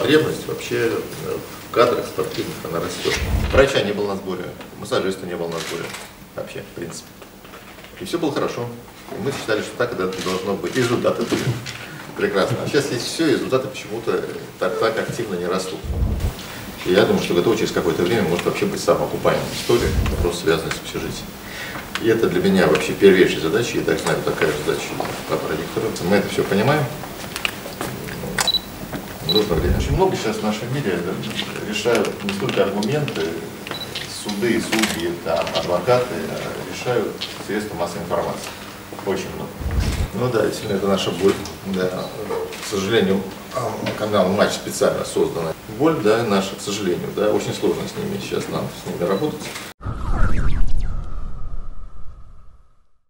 потребность вообще э, в кадрах спортивных, она растет. Врача не было на сборе, массажиста не было на сборе вообще, в принципе. И все было хорошо. И мы считали, что так это должно быть. И результаты были прекрасно. А сейчас есть все, и результаты почему-то так, так активно не растут. И я думаю, что готово через какое-то время может вообще быть самоокупаемой историей, вопрос связанный с общежитием. И это для меня вообще первейшая задача, я так знаю, такая задача и Папа Ректора. Мы это все понимаем. Время. Очень много сейчас в нашем мире да, решают не столько аргументы, суды, судьи, там, адвокаты, а решают средства массовой информации. Очень много. Ну да, действительно, это наша боль. Да. К сожалению, канал «Матч» специально создан. Боль, да, наша, к сожалению, да, очень сложно с ними сейчас нам с ними работать.